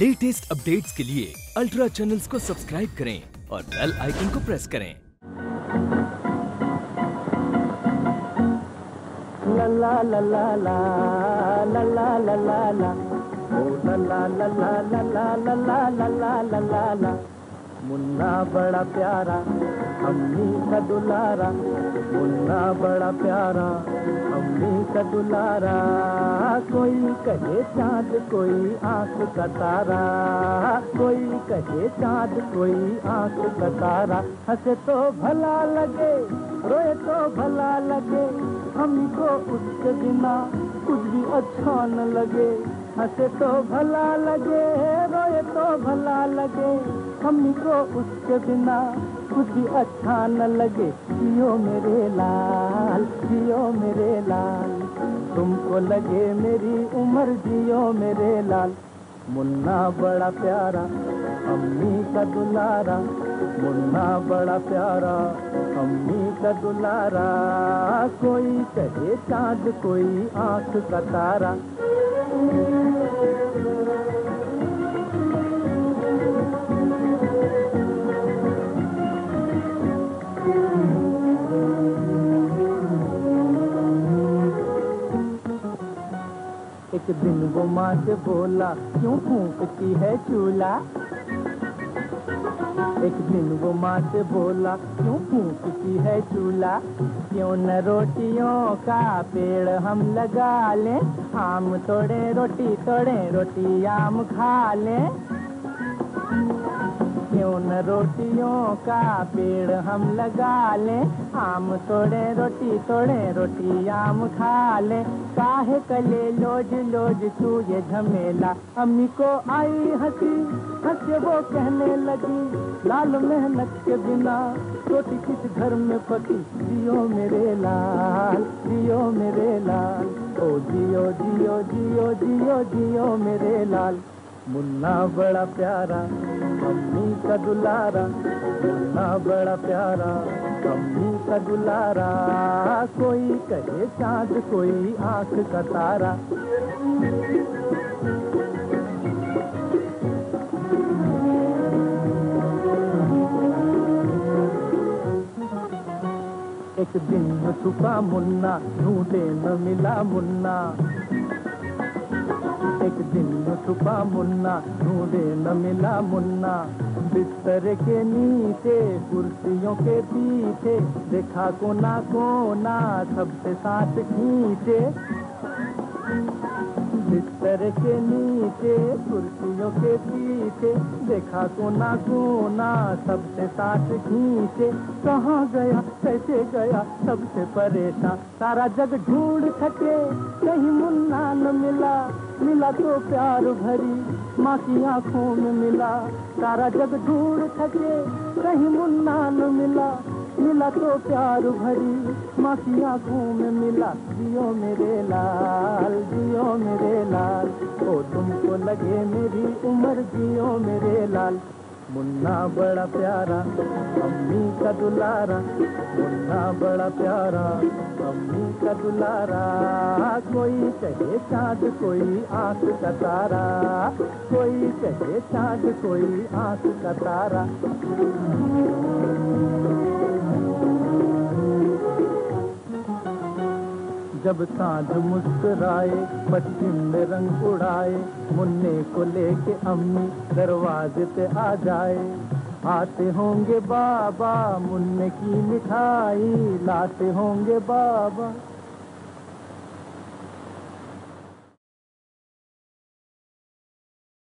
Latest updates के लिए ultra channels को सब्सक्राइब करें और बेल आइकन को प्रेस करें oh मुन्ना बड़ा प्यारा अम्मी का दुलारा मुन्ना बड़ा प्यारा अम्मी का दुलारा कोई कहे चाँद, कोई आँख का तारा। कोई कहे चाँद, कोई आँख का तारा। हंसे तो भला लगे, रोए तो भला लगे। हमको उसके बिना कुछ भी अच्छा न लगे। हंसे तो भला लगे, रोए तो भला लगे। हमको उसके बिना कुछ भी अच्छा न लगे, जियो मेरे लाल, जियो मेरे लाल। तुमको लगे मेरी उम्र, जियो मेरे लाल। मुन्ना बड़ा प्यारा, अम्मी का दुलारा। मुन्ना बड़ा प्यारा, अम्मी का दुलारा। कोई कहे चाँद, कोई आँख का तारा। एक दिन वो माँ से बोला, क्यों फूकती है चूल्हा? एक दिन वो माँ से बोला, क्यों फूकती है चूल्हा? क्यों न रोटियों का पेड़ हम लगा लें? आम तोड़े, रोटी तोड़े, रोटी आम खा लें? क्यों न रोटियों का पेड़ हम लगा लें। आम तोड़े, रोटी तोड़े, रोटी आम खा लें। काहे कले लोज लोज तू ये झमेला। अम्मी को आई हँसी, हंसे वो कहने लगी, लाल मेहनत के बिना रोटी किस घर में पकी? जियो मेरे लाल, जियो मेरे लाल। ओ जियो जियो जियो जियो जियो मेरे लाल। मुन्ना बड़ा प्यारा, अम्मी का दुलारा। मुन्ना बड़ा प्यारा, अम्मी का दुलारा। कोई कहे चाँद, कोई आँख का तारा। एक दिन छुपा मुन्ना, ढूंढे न मिला मुन्ना। एक दिन छुपा मुन्ना ढूंढे न मिला मुन्ना बिस्तर के नीचे कुर्सियों के पीछे देखा कोना कोना सबसे साथ खींचे बिस्तर के नीचे कुर्सियों के पीछे देखा कोना कोना सबसे साथ खींचे, कहाँ गया, कैसे गया, सबसे परेशान, सारा जग ढूंढ थके कहीं मुन्ना मिला मिला तो प्यार भरी। माँ की आँखों में मिला सारा जग ढूंढ थके, कहीं मुन्ना न मिला। मिला तो प्यार भरी, माँ की आँखों में मिला। जियो मेरे लाल, जियो मेरे लाल। ओ तुमको लगे मेरी उम्र, जियो मेरे लाल। मुन्ना बड़ा प्यारा, अम्मी का दुलारा। मुन्ना बड़ा प्यारा, अम्मी का दुलारा। कोई कहे चाँद, कोई आँख का तारा। कोई कहे चाँद, कोई आँख का तारा। जब साँझ मुस्कुराए, पश्चिम रंग उड़ाए, मुन्ने को लेके अम्मी दरवाजे पे आ जाए। आते होंगे बाबा, मुन्ने की मिठाई, लाते होंगे बाबा।